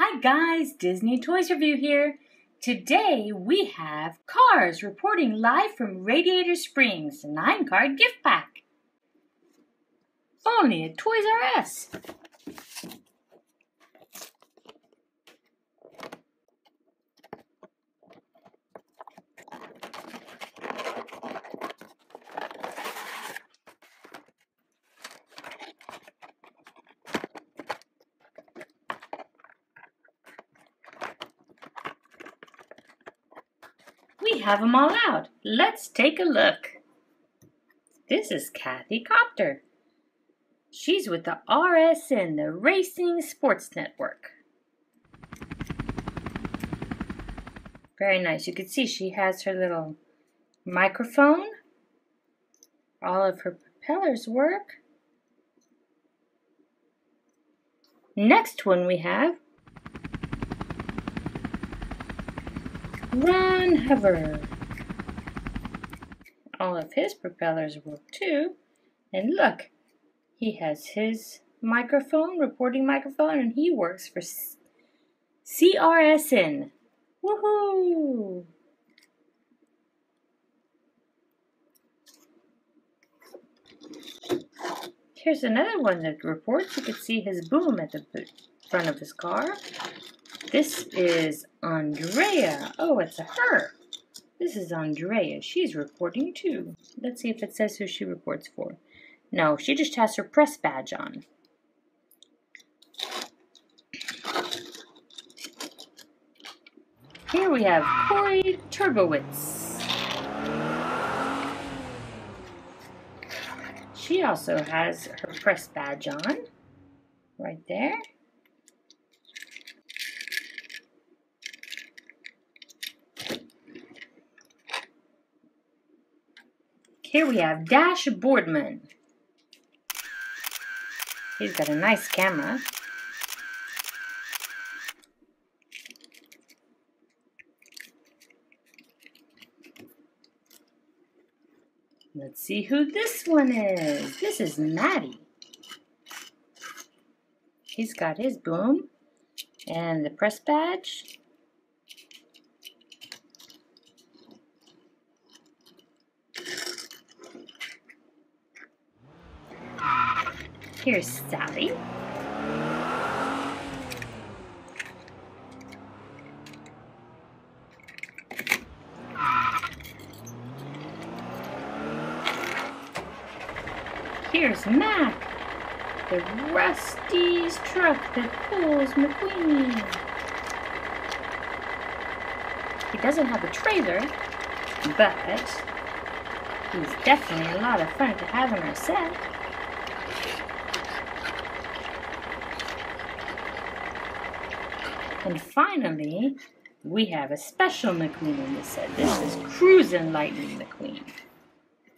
Hi guys, Disney Toys Review here. Today we have Cars reporting live from Radiator Springs, 9 card gift pack. Only at Toys R Us. We have them all out. Let's take a look. This is Kathy Copter. She's with the RSN, the Racing Sports Network. Very nice. You can see she has her little microphone. All of her propellers work. Next one we have Ron Hover. All of his propellers work too. And look, he has his microphone, reporting microphone, and he works for CRSN. Woohoo! Here's another one that reports. You can see his boom at the front of his car. This is Andrea. Oh, it's a her. This is Andrea. She's reporting too. Let's see if it says who she reports for. No, she just has her press badge on. Here we have Kori Turbowitz. She also has her press badge on, right there. Here we have Dash Boardman. He's got a nice camera. Let's see who this one is. This is Maddie. He's got his boom and the press badge. Here's Sally. Here's Mack, the Rust-eze truck that pulls McQueen. He doesn't have a trailer, but he's definitely a lot of fun to have on our set. And finally, we have a special McQueen in the set. This is Cruisin' Lightning McQueen.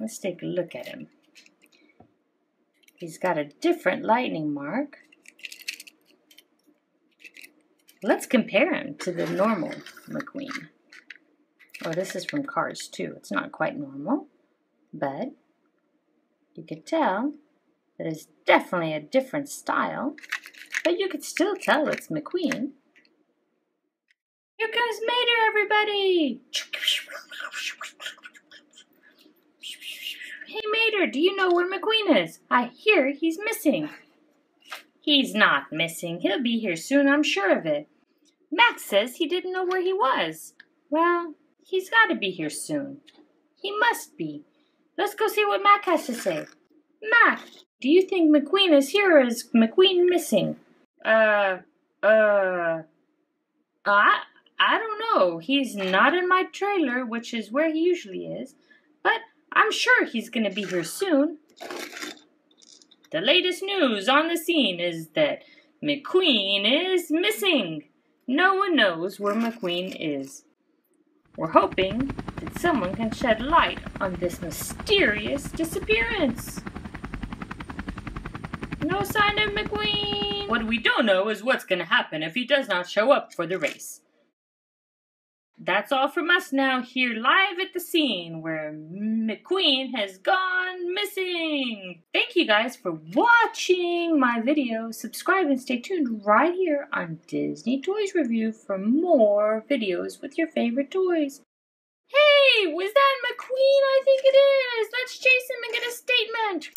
Let's take a look at him. He's got a different lightning mark. Let's compare him to the normal McQueen. Oh, this is from Cars 2. It's not quite normal, but you could tell that it's definitely a different style, but you could still tell it's McQueen. Comes Mater, everybody! Hey, Mater, do you know where McQueen is? I hear he's missing. He's not missing. He'll be here soon, I'm sure of it. Max says he didn't know where he was. Well, he's got to be here soon. He must be. Let's go see what Mack has to say. Mack, do you think McQueen is here or is McQueen missing? Uh, uh, I, He's not in my trailer, which is where he usually is, but I'm sure he's going to be here soon. The latest news on the scene is that McQueen is missing. No one knows where McQueen is. We're hoping that someone can shed light on this mysterious disappearance. No sign of McQueen. What we don't know is what's going to happen if he does not show up for the race. That's all from us now here live at the scene where McQueen has gone missing. Thank you guys for watching my video. Subscribe and stay tuned right here on Disney Toys Review for more videos with your favorite toys. Hey, was that McQueen? I think it is. Let's chase him and get a statement.